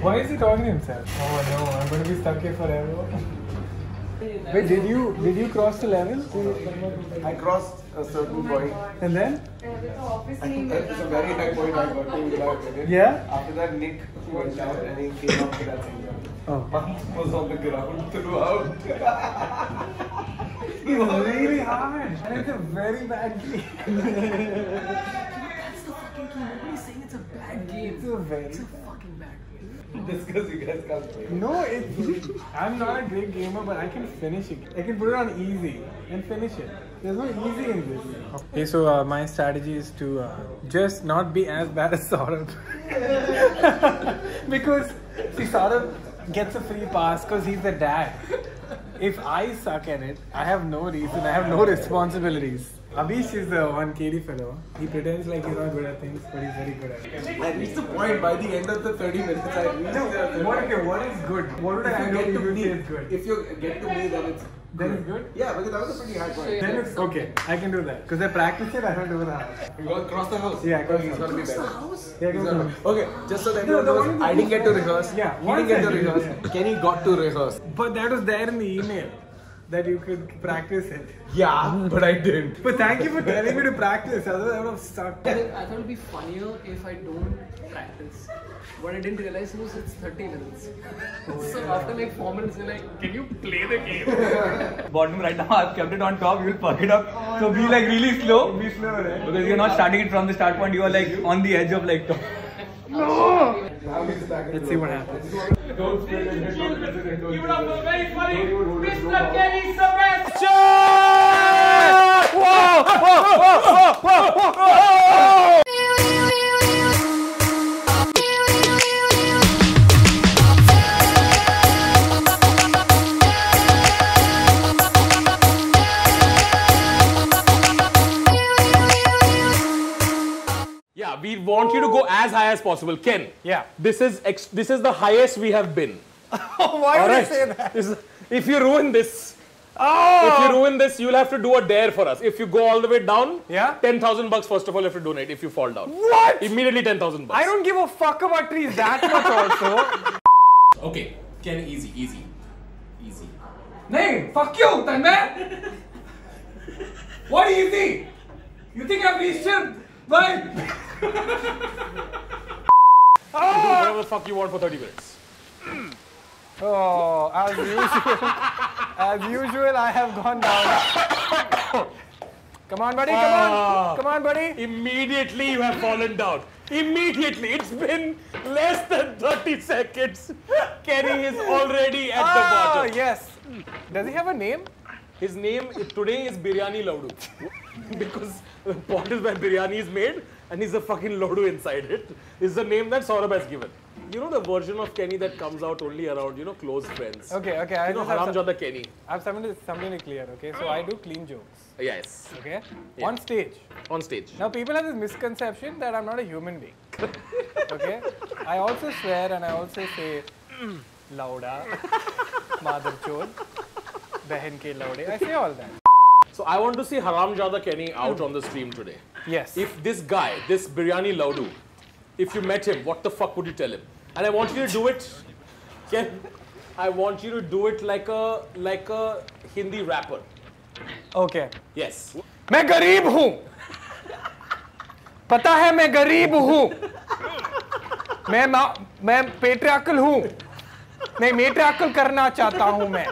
Why is he talking to himself? Oh no, I'm going to be stuck here forever. Wait, did you did you cross the level? I crossed a certain oh point. And then? I think it's a very high point I got to without credit. Yeah? After that, Nick went out and he came up to that thing. Oh. Mom was on the ground throughout. It was really hard. And it's a very bad game. That's the fucking key. Nobody's saying it's a bad game. It's a very It's a fucking bad game. Just because you guys can't play. No, it's. I'm not a great gamer, but I can finish it. I can put it on easy and finish it. There's no easy in this. Okay, so uh, my strategy is to uh, just not be as bad as Saurabh. because, see, Saurabh gets a free pass because he's the dad. If I suck at it, I have no reason, I have no responsibilities. Abish is the one KD fellow. He pretends like he's not good at things, but he's very good at it. I reached the point by the end of the 30 minutes. I reached the What, okay, what is good? What would If I you know get you to me, say is good? if you get to me, then it's Then it's good? yeah, because that was a pretty high point. Then it's okay. I can do that. Because I practiced it, I don't do the house. You go across the house. Yeah, across he's the gonna be What's the house? Yeah, He's go gonna- Okay, just so that No, everyone knows, I didn't get to rehearse. Yeah, he didn't get to rehearse. Kenny got to rehearse. But that was there in the email that you could practice it. Yeah, but I didn't. But thank you for telling me to practice, otherwise I would have sucked. I thought it would be funnier if I don't practice. What I didn't realize was it's 30 minutes. Oh, so after like 4 minutes, you're like, can you play the game? bottom right now. I've kept it on top. You'll fuck it up. Oh, so be like really slow. Be slow, right? Because you're not starting it from the start point. You are like on the edge of like top. Now he's back in Let's see what happens. Don't sit in here. Don't the Mr. Kenny Sebastian! Whoa! Whoa! Whoa! Whoa! Whoa! Whoa! As high as possible. Ken. Yeah. This is ex- this is the highest we have been. Why All would right. you say that? This is- if you ruin this, Oh! if you ruin this, you'll have to do a dare for us. If you go all the way down, Yeah? ten thousand bucks first of all. You have to donate if you fall down. What? Immediately ten thousand bucks. I don't give a fuck about trees that much also. Okay, Ken, easy, easy, easy. Nay, fuck you, Tanmay! What easy? You think You think I've reached him? But Do whatever the fuck you want for thirty minutes. Oh, as usual, as usual, I have gone down. come on, buddy, come on, Ah. come on, buddy. Immediately you have fallen down. Immediately. It's been less than 30 seconds. Kenny is already at the Ah, bottom. yes. Does he have a name? His name today is Biryani Laudu. because the pot is where biryani is made and he's a fucking Laudu inside it. Is the name that Saurabh has given. You know the version of Kenny that comes out only around, you know, close friends. Okay, okay. I You know just have, some, Haramjada Kenny. I have something to, something to clear. Okay, so I do clean jokes. Yes. Okay, on stage. On stage. Now people have this misconception that I'm not a human being. okay, I also swear and I also say lauda, mother chod, behan ke laude. I say all that. So I want to see Haramjada Kenny out on the stream today. Yes. If this guy, this Biryani Laudu, if you met him, what the fuck would you tell him? And I want you to do it, Ken, I want you to do it like a like a Hindi rapper. okay. Yes. मैं गरीब हूँ पता है मैं गरीब हूँ मैं मैं पेट्रियाकल हूँ नहीं मेट्रियाकल करना चाहता हूँ मैं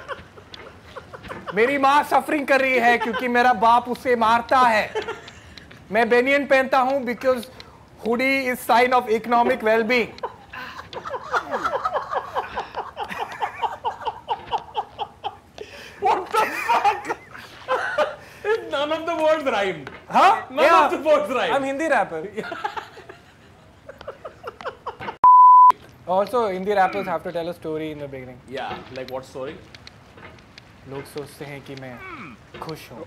मेरी माँ सफरिंग कर रही है क्योंकि मेरा बाप उसे मारता है मैं बेनियन पहनता हूँ because hoodie is sign of economic wellbeing What the fuck? None of the words rhymed. हाँ None of the words rhymed. I'm Hindi rapper. also, Hindi rappers have to tell a story in the beginning. Yeah, like what story? लोग सोचते हैं कि मैं खुश हूँ।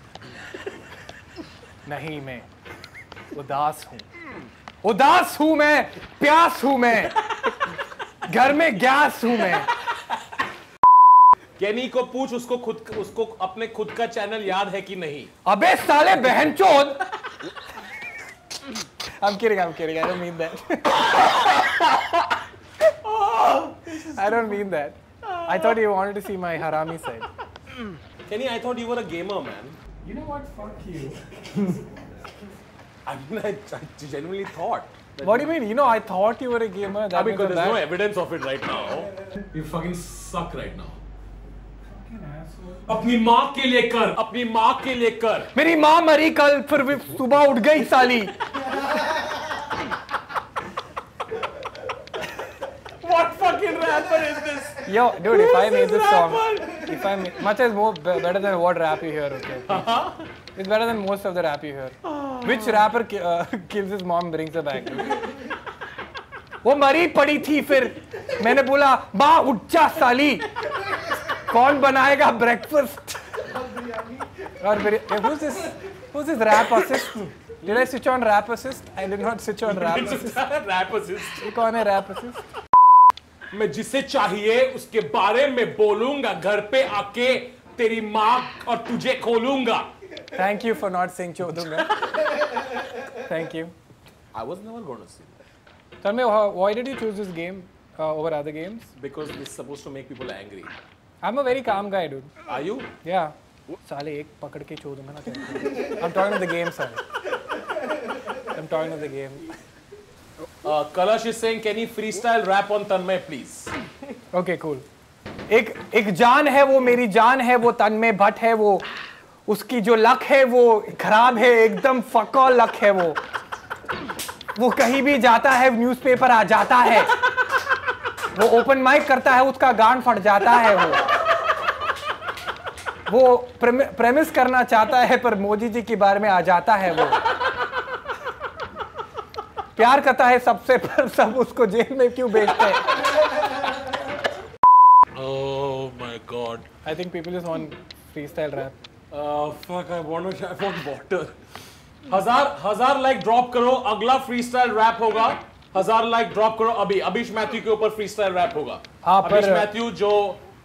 नहीं मैं उदास हूँ। उदास हूँ मैं प्यास हूँ मैं। घर में गैस हूँ मैं। केनी को पूछ उसको खुद उसको अपने खुद का चैनल याद है कि नहीं? अबे साले बहन चोद। हम कह रहे हम कह रहे I don't mean that I don't mean that I thought you wanted to see my हरामी side Kenny, I thought you were a gamer, man. You know what? Fuck you. I mean, I, I genuinely thought. that- What do you mean? You know, I thought you were a gamer. That I mean, means because I'm there's no bad. evidence of it right now. You fucking suck right now. अपनी माँ के लेकर अपनी माँ के लेकर मेरी माँ मरी कल फिर भी सुबह उठ गई साली What fucking rapper is this? Yo, dude, if Who I is made this this song, rapper? if I made, much as more be- better than what rap you hear, okay? It's better than most of the rap you hear. Which rapper ki- uh, kills his mom brings her back? वो मरी पड़ी थी फिर मैंने बोला माँ उठ जा साली कौन बनाएगा ब्रेकफास्ट और who's this who's this rap assist did I switch on rap assist I did not switch on rap assist assist ये कौन है rap assist मैं जिसे चाहिए उसके बारे में बोलूँगा। घर पे आके तेरी माँ और तुझे खोलूँगा। Thank you for not Singh Chaudhary thank you I was never gone see मैं why did you choose this game over other games because this suppose to make people angry I am a very calm guide are you या साले एक पकड़ के चोदूँगा ना I am talking the game sir I am talking the game Uh, Kalash is saying, can he freestyle rap on Tanmay, please? Okay, cool. एक एक जान है वो मेरी जान है वो तन में भट्ट है वो। उसकी जो लक है वो खराब है एकदम फकौ लक है वो। वो कहीं भी जाता है न्यूज़पेपर आ जाता है। वो ओपन माइक करता है उसका गान फट जाता है वो। वो प्रेमिस करना चाहता है पर मोदी जी के बारे में आ जाता है वो। प्यार करता है सबसे पर सब उसको जेल में क्यों भेजते हैं Oh my god. I think people just want freestyle rap. Uh, fuck, I want to, I want water. हज़ार हज़ार लाइक ड्रॉप करो अगला फ्रीस्टाइल रैप होगा हज़ार लाइक ड्रॉप करो अभी अभिष मैथ्यू के ऊपर फ्रीस्टाइल रैप होगा हाँ, अभिष मैथ्यू जो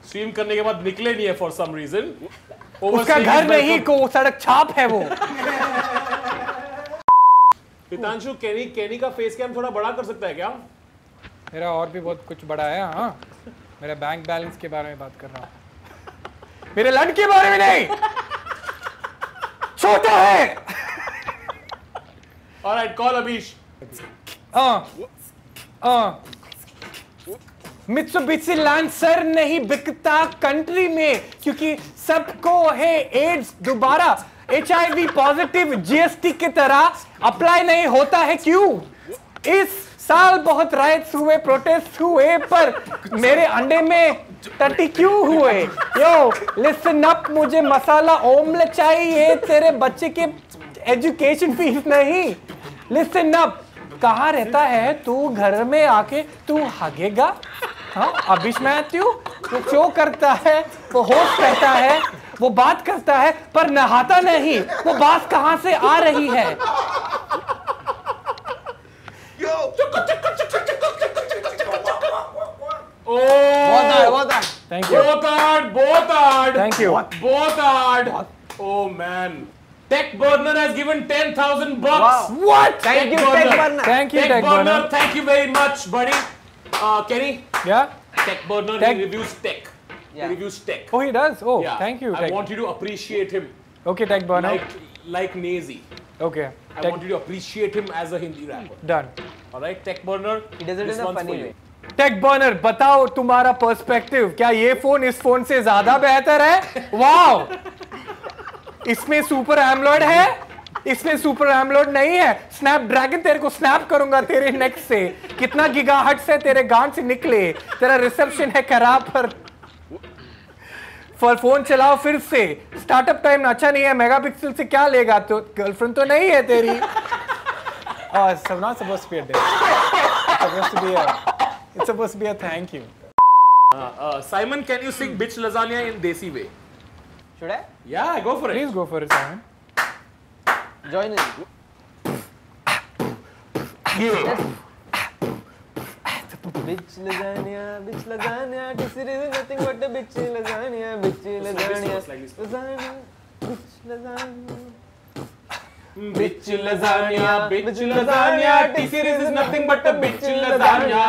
स्ट्रीम करने के बाद निकले नहीं है फॉर सम रीजन उसका घर नहीं को सड़क छाप है वो हितांशु केनी केनी का फेस कैम थोड़ा बड़ा कर सकता है क्या? मेरा और भी बहुत कुछ बड़ा है हाँ। मेरा बैंक बैलेंस के बारे में बात कर रहा हूँ। मेरे लंड के बारे में नहीं! छोटा है! ऑलराइट कॉल अभिष हाँ मित्सुबिशी लैंसर नहीं बिकता कंट्री में क्योंकि सबको है एड्स दोबारा। H I V positive GST की तरह अप्लाई नहीं होता है क्यों? इस साल बहुत राइट्स हुए प्रोटेस्ट हुए, पर मेरे अंडे में टट्टी क्यों हुए? यो लिसन अप मुझे मसाला ओमलेट चाहिए, तेरे बच्चे के एजुकेशन फ़ीस नहीं। लिसन अप कहाँ रहता है तू घर में आके? तू हगेगा? हाँ अभिष मैथ्यू शो करता है, वो होस्ट करता है। वो बात करता है पर नहाता नहीं वो बात कहाँ से आ रही है Oh, thank you both hard, both hard. Thank you Both hard. Oh man. Tech Burner has given 10,000 bucks. Wow. What? Thank you, Burner. Tech Burner. Thank you, Tech, Tech Burner, Burner. thank you very much, buddy. Uh, Kenny, Yeah? Tech Burner Tech- he reviews tech. He reviews tech. Oh, he does? Oh, yeah. thank you. I Tech. want you to appreciate him Okay, Tech Burner. like like Nazi. Okay. I Tech want you to appreciate him as a Hindi rapper. done. All right, Tech Burner. He does it in a funny way. Tech Burner बताओ तुम्हारा perspective क्या ये phone इस phone से ज़्यादा बेहतर है wow इसमें सुपर एमलॉयड है इसमें सुपर एमलॉयड नहीं है स्नैपड्रैगन तेरे को स्नैप करूँगा तेरे नेक से कितना गीगाहर्ट्ज से तेरे गांड से निकले तेरा रिसेप्शन है खराब पर फॉर फ़ोन चलाओ फिर से। स्टार्टअप टाइम अच्छा नहीं है। मेगा पिक्सल से क्या लेगा तो? गर्लफ्रेंड तो नहीं है तेरी। Simon can you sing bitch lasagna in desi way should I या go for it please go for it Simon join in Yeah. Bitch lasagna, this is nothing but a bitch lasagna, bitch lasagna, slightly lasagna, bitch lasagna. Bitch lasagna, bitch lasagna, T-Series is nothing but a bitch lasagna.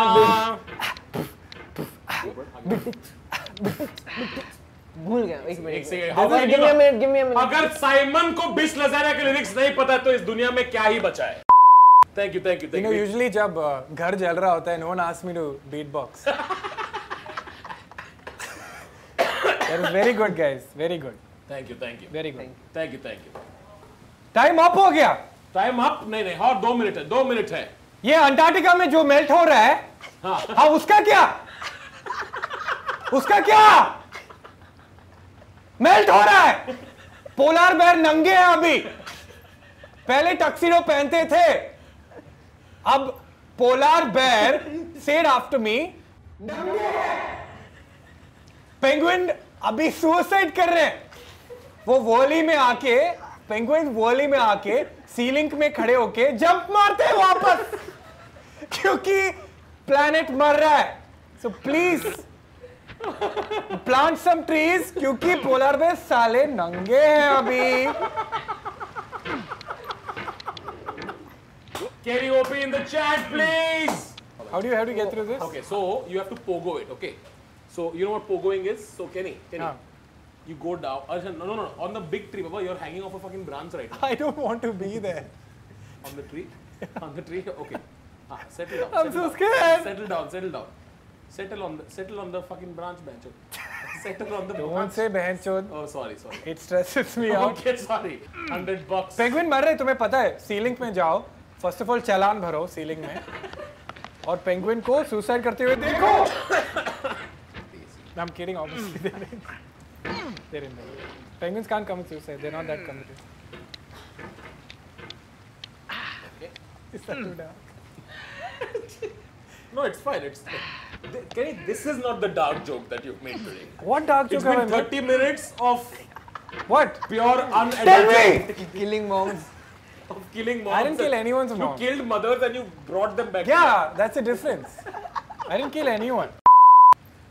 भूल गया एक एक minute how will give me? Minute give me minute अगर Simon को bitch लजाना के lyrics नहीं पता है तो इस दुनिया में क्या ही बचा है thank you thank you You thank know, you usually जब uh, घर जल रहा होता है, no one asks me to beatbox. that was very good, guys. Very good. Thank you thank you Very good. Thank you thank you time up हो गया. Time up नहीं नहीं और दो मिनट है दो मिनट है. ये अंटार्कटिका में जो मेल्ट हो रहा है हाँ। उसका क्या? उसका क्या? मेल्ट हो रहा है. पोलार बेर नंगे हैं अभी. पहले टक्सीडो पहनते थे अब polar bear said after me penguin अभी सुसाइड कर रहे हैं. वो वॉली में आके पेंगुइन वॉली में आके सीलिंग में खड़े होके जंप मारते हैं वापस। क्योंकि प्लैनेट मर रहा है। So please plant some trees क्योंकि पोलर बेर साले नंगे हैं अभी। Kenny OP in the chat, please. How do you have to get through this Okay, so you have to pogo it. Okay, so you know what pogoing is? So Kenny, Kenny, हाँ. you go down. Uh, no, no, no, on the big tree, Baba. You're hanging off a fucking branch right now. I don't want to be there On the tree, on the tree. Okay. Ah, settle down. I'm settle so down. scared. Settle down. Settle down. Settle on the settle on the fucking branch bench. settle on the don't branch. से बहनचोद Oh, sorry, sorry. It stresses me out Okay, sorry. Hundred bucks. Penguin मर रहे तुम्हें पता है ceiling में जाओ first of all चालान भरो ceiling में और पेंगुइन को सुसाइड करते हुए देखो I'm kidding, obviously. In, they're in there. Penguins can't commit suicide. They're not that committed. Is that too dark? No, it's fine. It's Kenny. This is not the dark joke that you've made today. What dark joke have I been 30 minutes of What? pure unedited Tell me. killing moms of killing moms. I didn't kill and- anyone's You mom. killed mothers and you brought them back. Yeah, that's a difference. I didn't kill anyone.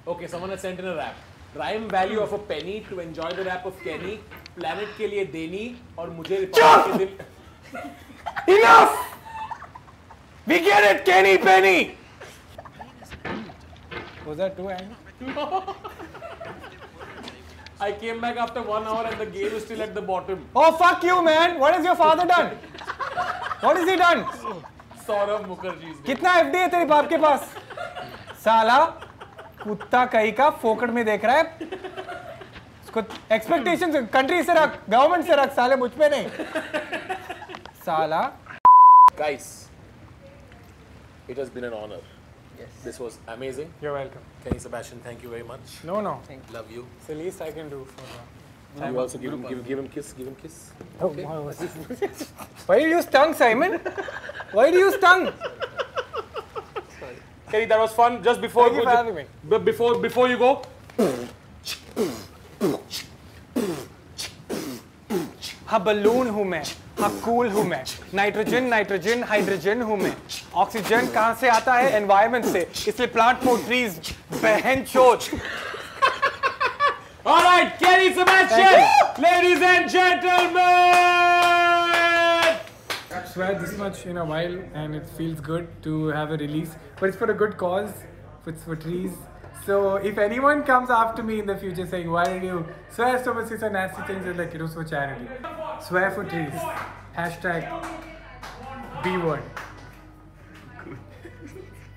Okay, someone has sent in a rap. Rhyme value of a penny to enjoy the rap of Kenny. Planet के लिए देनी और मुझे Republic के दिल Enough! We get it, Kenny Penny! Was that too angry? I came back after one hour and the game is still at the bottom. Oh, fuck you, man! What has your father done? What has he done? Saurav Mukherjee's name. कितना FD है तेरे बाप के पास साला कुत्ता कहीं का फोकट में देख रहा है उसको एक्सपेक्टेशन कंट्री से रख गवर्नमेंट से रख साले मुझ पे नहीं साला Guys, it has been an honor. Yes. This was amazing. you're welcome Kenny Sebastian, thank you very much. no no Love you. it's the least I can do for now. You also give him, give, give him kiss, give him kiss. Oh, why was this? Why do you use tongue, Simon? Why do you use tongue? Kenny, that was fun. Just before Thank you for having me. But before before you go, हाँ balloon हूँ मैं हाँ cool हूँ मैं nitrogen nitrogen hydrogen हूँ मैं Oxygen कहाँ से आता है एनवायरमेंट से इसलिए प्लांट फॉर ट्रीज बहन चोच all right, Kenny Sebastian, ladies and gentlemen. swear this much in a while and it feels good to have a release but it's for a good cause it's for trees so if anyone comes after me in the future saying why did you swear so much so nasty things it's like it was for charity swear for trees hashtag b word Thank you.